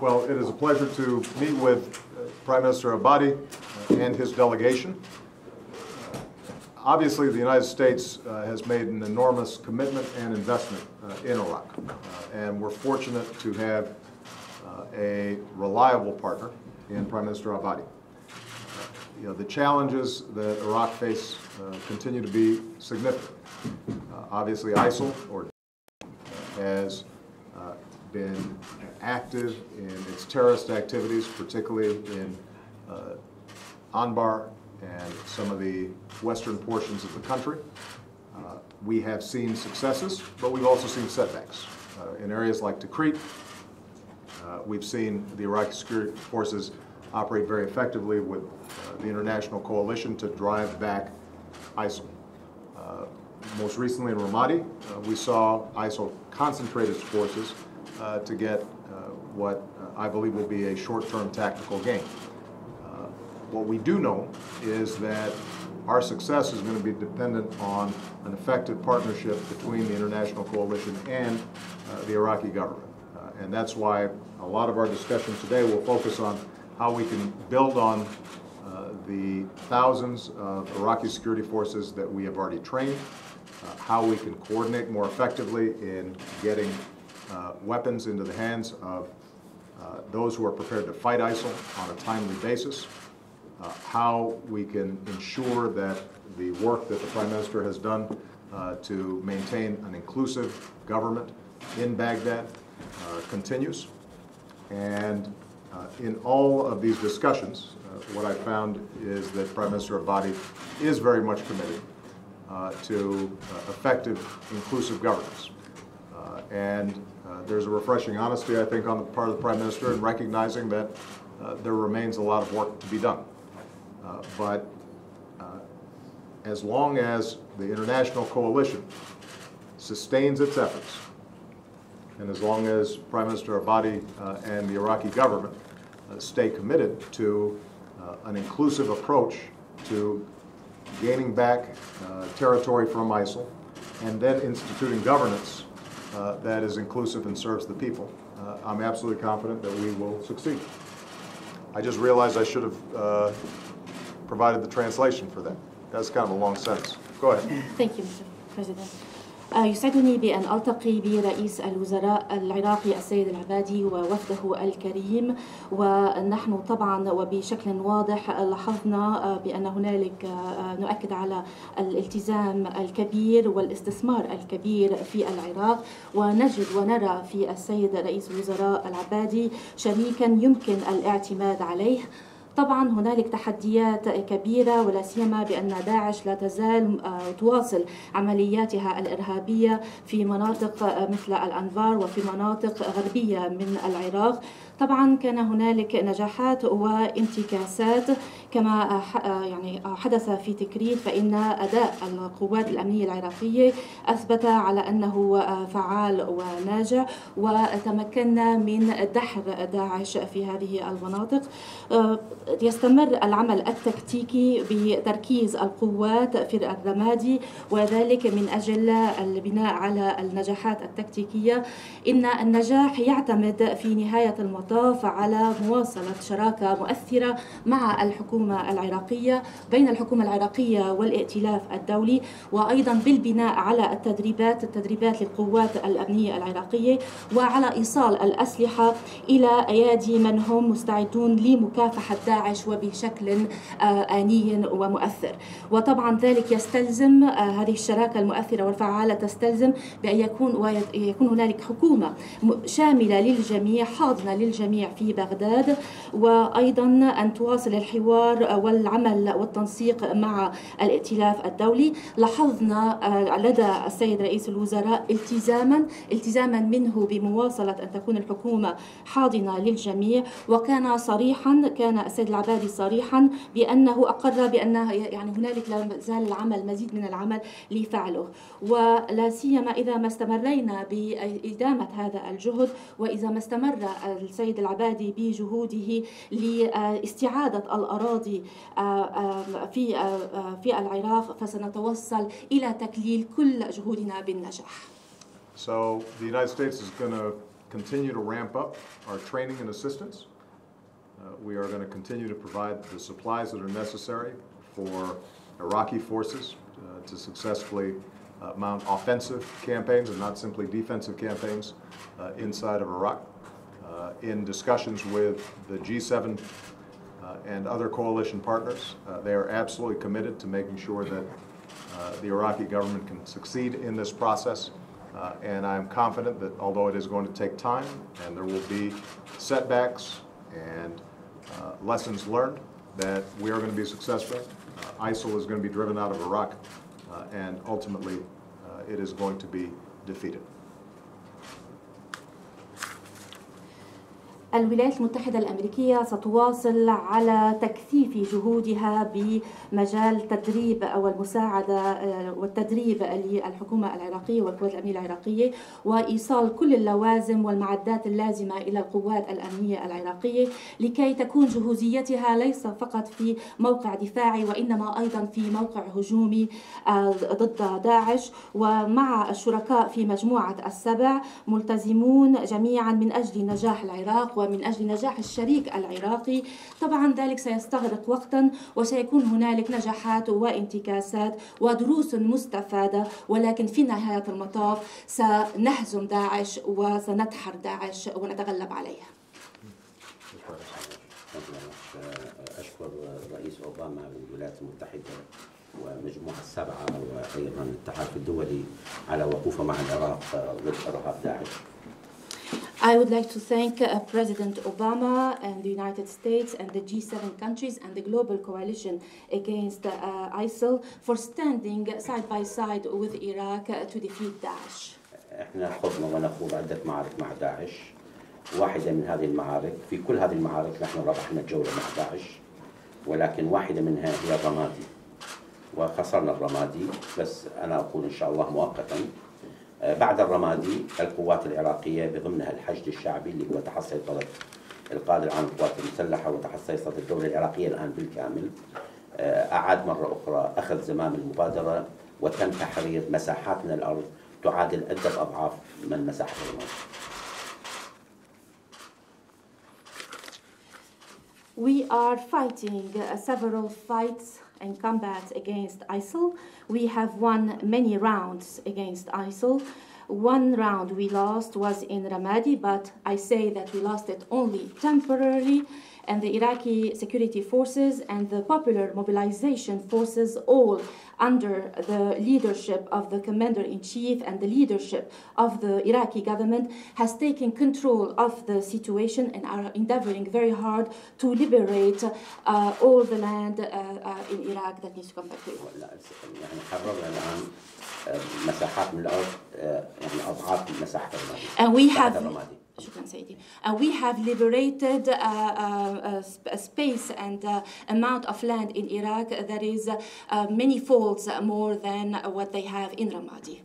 Well, it is a pleasure to meet with uh, Prime Minister Abadi and his delegation. Obviously, the United States uh, has made an enormous commitment and investment uh, in Iraq, Uh, and we're fortunate to have uh, a reliable partner in Prime Minister Abadi. You know, the challenges that Iraq face uh, continue to be significant. Obviously, ISIL, or has been active in its terrorist activities, particularly in uh, Anbar and some of the western portions of the country. Uh, We have seen successes, but we've also seen setbacks. Uh, In areas like Tikrit, uh, we've seen the Iraqi security forces operate very effectively with uh, the international coalition to drive back ISIL. Uh, Most recently in Ramadi, we saw ISIL concentrate its forces to get uh, what uh, I believe will be a short-term tactical gain. Uh, What we do know is that our success is going to be dependent on an effective partnership between the international coalition and uh, the Iraqi government. Uh, And that's why a lot of our discussion today will focus on how we can build on uh, the thousands of Iraqi security forces that we have already trained, uh, how we can coordinate more effectively in getting uh, weapons into the hands of uh, those who are prepared to fight ISIL on a timely basis, uh, how we can ensure that the work that the Prime Minister has done uh, to maintain an inclusive government in Baghdad uh, continues. And uh, in all of these discussions, what I found is that Prime Minister Abadi is very much committed uh, to uh, effective, inclusive governance. Uh, And uh, there's a refreshing honesty, I think, on the part of the Prime Minister in recognizing that uh, there remains a lot of work to be done. Uh, But uh, as long as the international coalition sustains its efforts, and as long as Prime Minister Abadi uh, and the Iraqi government stay committed to an inclusive approach to gaining back territory from ISIL and then instituting governance uh, that is inclusive and serves the people, uh, I'm absolutely confident that we will succeed. I just realized I should have uh, provided the translation for that. That's kind of a long sentence. Go ahead. Thank you, Mr. President. يسعدني بأن ألتقي برئيس الوزراء العراقي السيد العبادي ووفده الكريم. ونحن طبعا وبشكل واضح لاحظنا بأن هنالك نؤكد على الالتزام الكبير والاستثمار الكبير في العراق. ونجد ونرى في السيد رئيس الوزراء العبادي شريكا يمكن الاعتماد عليه. طبعا هنالك تحديات كبيرة ولا سيما بأن داعش لا تزال آه، تواصل عملياتها الإرهابية في مناطق آه، مثل الأنفار وفي مناطق غربية من العراق. طبعا كان هنالك نجاحات وانتكاسات. كما آه، يعني حدث في تكريت فإن أداء القوات الأمنية العراقية أثبت على أنه فعال وناجع وتمكنا من دحر داعش في هذه المناطق. يستمر العمل التكتيكي بتركيز القوات في الرمادي وذلك من أجل البناء على النجاحات التكتيكية. إن النجاح يعتمد في نهاية المطاف على مواصلة شراكة مؤثرة مع الحكومة العراقية بين الحكومة العراقية والائتلاف الدولي وأيضا بالبناء على التدريبات التدريبات للقوات الأمنية العراقية وعلى إيصال الأسلحة إلى أيادي من هم مستعدون لمكافحة داعش وبشكل آه، آني ومؤثر. وطبعا ذلك يستلزم آه، هذه الشراكة المؤثرة والفعالة تستلزم بأن يكون ويت- يكون هنالك حكومة شاملة للجميع حاضنة للجميع في بغداد. وأيضا أن تواصل الحوار والعمل والتنسيق مع الائتلاف الدولي. لاحظنا آه، لدى السيد رئيس الوزراء التزاما التزاما منه بمواصلة أن تكون الحكومة حاضنة للجميع. وكان صريحا كان السيد العبادي صريحا بأنه أقر بأن يعني هنالك لا زال العمل مزيد من العمل لفعله ولا سيما إذا ما استمرينا بإدامة هذا الجهد وإذا ما استمر السيد العبادي بجهوده لاستعادة الأراضي آه، آه، في آه، في العراق فسنتوصل إلى تكليل كل جهودنا بالنجاح. So the United States is going to continue to ramp up our training and assistance. We are going to continue to provide the supplies that are necessary for Iraqi forces uh, to successfully uh, mount offensive campaigns and not simply defensive campaigns uh, inside of Iraq. Uh, In discussions with the G7 uh, and other coalition partners, uh, they are absolutely committed to making sure that the Iraqi government can succeed in this process. And I'm confident that although it is going to take time and there will be setbacks and uh, lessons learned, that we are going to be successful. Uh, ISIL is going to be driven out of Iraq, uh, and ultimately, uh, it is going to be defeated. الولايات المتحدة الأمريكية ستواصل على تكثيف جهودها بمجال تدريب أو المساعدة آه، والتدريب للحكومة العراقية والقوات الأمنية العراقية وإيصال كل اللوازم والمعدات اللازمة إلى القوات الأمنية العراقية لكي تكون جهوزيتها ليس فقط في موقع دفاعي وإنما أيضا في موقع هجومي آه، ضد داعش. ومع الشركاء في مجموعة السبع ملتزمون جميعا من أجل نجاح العراق ومن أجل نجاح الشريك العراقي. طبعا ذلك سيستغرق وقتا وسيكون هنالك نجاحات وانتكاسات ودروس مستفادة. ولكن في نهاية المطاف سنهزم داعش وسندحر داعش ونتغلب عليها. أشكر الرئيس أوباما للولايات المتحدة ومجموعة السبعة وأيضا الاتحاد الدولي على وقوفه مع العراق ضد إرهاب داعش. I would like to thank uh, President Obama and the United States and the G7 countries and the global coalition against uh, ISIL for standing side by side with Iraq uh, to defeat Daesh. إحنا خضنا ونخوض عدة معارك مع داعش واحدة من هذه المعارك في كل هذه المعارك نحن ربحنا الجولة مع داعش ولكن واحدة منها هي الرمادي وخسرنا الرمادي بس أنا أقول إن شاء الله مؤقتا آه، بعد الرمادي القوات العراقية بضمنها الحشد الشعبي اللي هو تحت سيطرة القائد العام للقوات المسلحة وتحت سيطرة الدولة العراقية الآن بالكامل. آه، أعاد مرة أخرى أخذ زمام المبادرة وتم تحرير مساحات من الأرض تعادل عدة أضعاف من مساحة الرمادي We are fighting several fights and combat against ISIL. We have won many rounds against ISIL. One round we lost was in Ramadi, but I say that we lost it only temporarily and the Iraqi security forces and the popular mobilization forces, all under the leadership of the commander in chief and the leadership of the Iraqi government, has taken control of the situation and are endeavoring very hard to liberate uh, all the land uh, uh, in Iraq that needs to come back to Iraq. And we have شكرا سيدي. And we have liberated uh, uh, a sp- a space and uh, amount of land in Iraq that is uh, many folds more than what they have in Ramadi.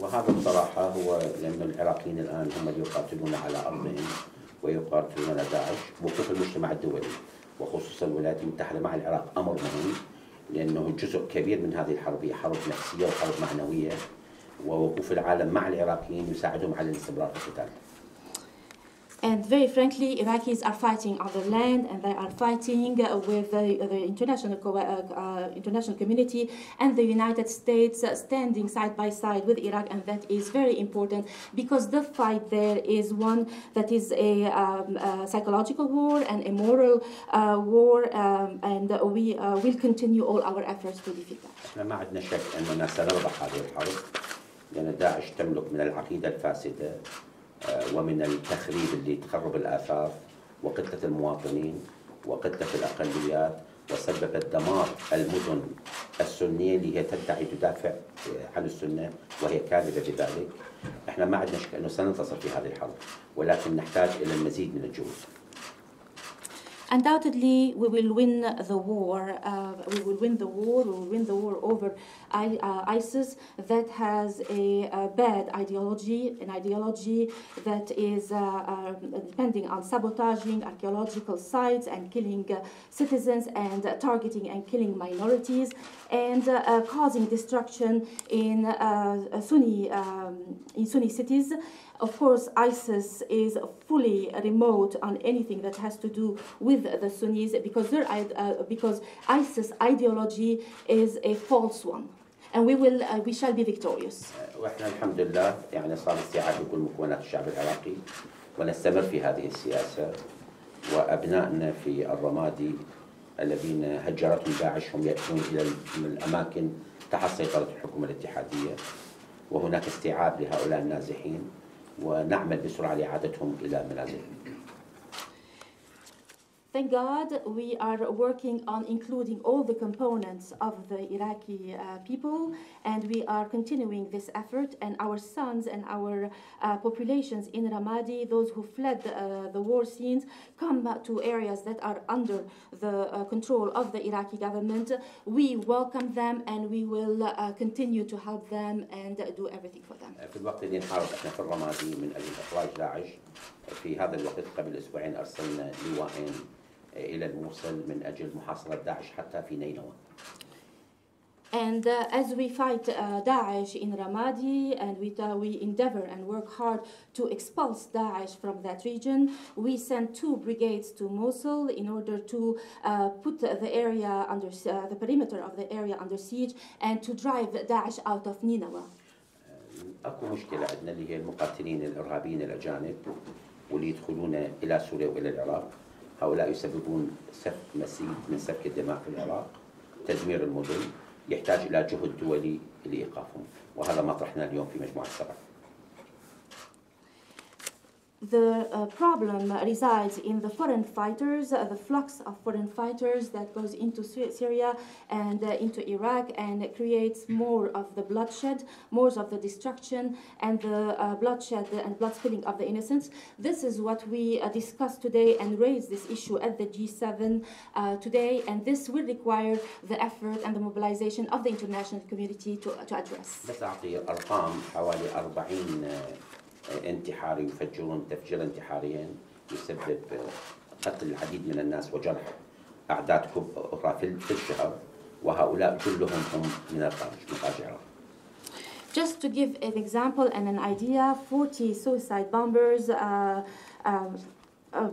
وهذا بصراحة هو لأن العراقيين الآن هم اللي يقاتلون على أرضهم ويقاتلون داعش وقوف المجتمع الدولي وخصوصا الولايات المتحدة مع العراق أمر مهم لأنه جزء كبير من هذه الحرب هي حرب نفسية وحرب معنوية ووقوف العالم مع العراقيين يساعدهم على الاستمرار في القتال And very frankly, Iraqis are fighting on the land, and they are fighting uh, with the, the international co- uh, uh, international community and the United States uh, standing side by side with Iraq, and that is very important because the fight there is one that is a, um, a psychological war and a moral uh, war, um, and we uh, will continue all our efforts to defeat that. احنا ما عندنا شك اننا سنربح هذه الحرب لان داعش تملك من العقيده الفاسده آه، ومن التخريب اللي تخرب الاثار وقتله المواطنين وقتله الأقليات وسببت دمار المدن السنية اللي هي تدعي تدافع آه، عن السنة وهي كاذبة بذلك. إحنا ما عندنا شك إنه سننتصر في هذه الحرب ولكن نحتاج إلى المزيد من الجهود. Undoubtedly, we will win the war. Uh, we will win the war. We will win the war over I, uh, ISIS that has a, uh bad ideology, an ideology that is uh, uh, depending on sabotaging archaeological sites and killing uh, citizens and targeting and killing minorities and uh, causing destruction in Sunni um, in Sunni cities. Of course, ISIS is fully remote on anything that has to do with the Sunnis because their ide- uh, because ISIS ideology is a false one, and we will uh, we shall be victorious. واحنا الحمد لله يعني صار استيعاب لكل مكونات الشعب العراقي ونستمر في هذه السياسه وابنائنا في الرمادي الذين هجرتهم داعش هم ياتون الى الاماكن تحت سيطره الحكومه الاتحاديه وهناك استيعاب لهؤلاء النازحين ونعمل بسرعة لإعادتهم إلى منازلهم. Thank God we are working on including all the components of the Iraqi uh, people, and we are continuing this effort. And our sons and our uh, populations in Ramadi, those who fled uh, the war scenes, come to areas that are under the uh, control of the Iraqi government. We welcome them, and we will uh, continue to help them and do everything for them. في الوقت اللي نحارب احنا في الرمادي من اجل اخراج داعش في هذا الوقت قبل اسبوعين ارسلنا لواءين إلى الموصل من أجل محاصره داعش حتى في نينوى. And uh, as we fight uh, Daesh in Ramadi and we, uh, we endeavor and work hard to expulse Daesh from that region, we sent two brigades to Mosul in order to uh, put the area under uh, the perimeter of the area under siege and to drive Daesh out of Nineveh. اكو مشكله عندنا اللي هي المقاتلين الارهابيين الاجانب واللي يدخلون إلى سوريا والى العراق هؤلاء يسببون سفك مسيد من سفك الدماء في العراق تدمير المدن يحتاج إلى جهد دولي لإيقافهم وهذا ما طرحناه اليوم في مجموعة سبع The uh, problem resides in the foreign fighters, uh, the flux of foreign fighters that goes into Syria and uh, into Iraq and creates more of the bloodshed, more of the destruction and the uh, bloodshed and blood spilling of the innocents. This is what we uh, discussed today and raised this issue at the G7 uh, today, and this will require the effort and the mobilization of the international community to, to address. بس اعطي ارقام حوالي 40 انتحاري يفجرون تفجيرا انتحاريا يسبب قتل العديد من الناس وجرح أعداد كب- أخرى في الشهر وهؤلاء كلهم هم من الخارج من. Just to give an example and an idea, 40 suicide bombers uh, um, um,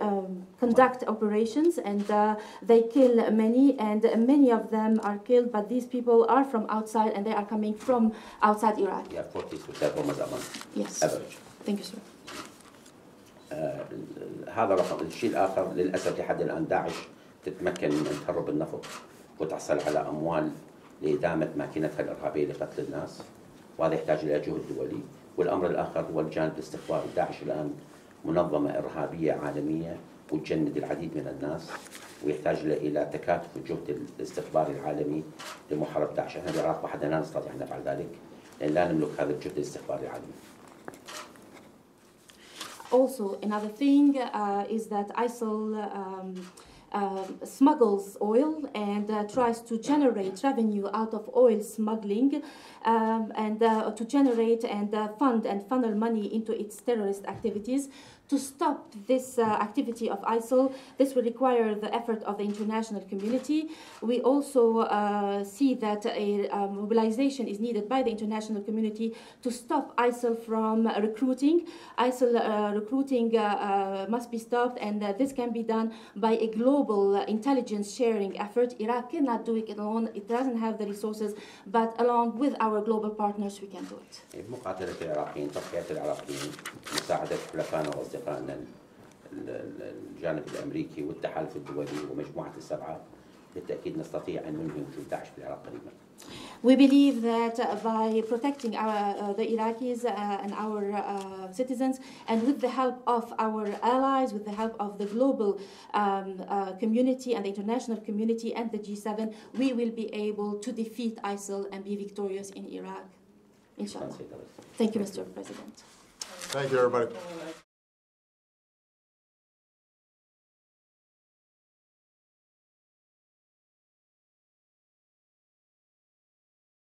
um, conduct operations and uh, they kill many, and many of them are killed, but these people are from outside and they are coming from outside Iraq. Have 40 suicide bombers a month Yes. average. Thank you, sir. آه، هذا رقم الشيء الآخر للاسف لحد الان داعش تتمكن من تهرب النفط وتحصل على اموال لادامه ماكينتها الارهابيه لقتل الناس وهذا يحتاج إلى جهد دولي والامر الآخر هو الجانب الاستخباري داعش الان منظمة إرهابية عالمية وتجند العديد من الناس ويحتاج إلى تكاتف الجهد الاستخباري العالمي لمحاربة داعش، إحنا بالعراق وحدنا لا نستطيع أن نفعل ذلك لأن لا نملك هذا الجهد الاستخباري العالمي. Also, another thing uh, is that ISIL um, um, smuggles oil and uh, tries to generate revenue out of oil smuggling um, and uh, to generate and uh, fund and funnel money into its terrorist activities. To stop this uh, activity of ISIL, this will require the effort of the international community. We also uh, see that a uh, mobilization is needed by the international community to stop ISIL from recruiting. ISIL uh, recruiting uh, uh, must be stopped, and uh, this can be done by a global intelligence sharing effort. Iraq cannot do it alone, it doesn't have the resources, but along with our global partners, we can do it. ال- الجانب الأمريكي والتحالف الدولي ومجموعة السبعة بالتأكيد نستطيع أن ننهي وجود داعش في العراق قريبا We believe that uh, by protecting our, uh, the Iraqis uh, and our uh, citizens, and with the help of our allies, with the help of the global um, uh, community and the international community and the G7, we will be able to defeat ISIL and be victorious in Iraq. Inshallah. Thank you, Mr. President. Thank you, everybody.